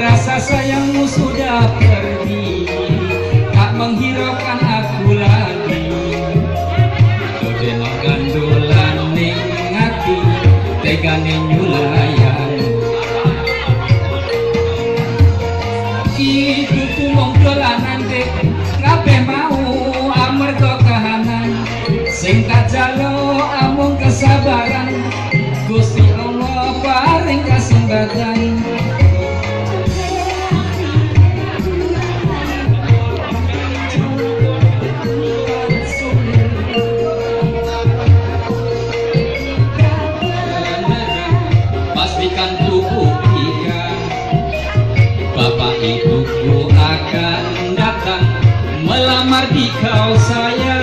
Rasa sayangmu sudah pergi. Tak menghiraukan aku lagi. Dodeno gandolan ning hati Tegane nyulayan Iku kumong dolanan dek Kabeh mau amarga kahanan. Sing tak jalo amung kesabaran Gusti Allah paring Bapak ibuku akan datang melamar di kau sayang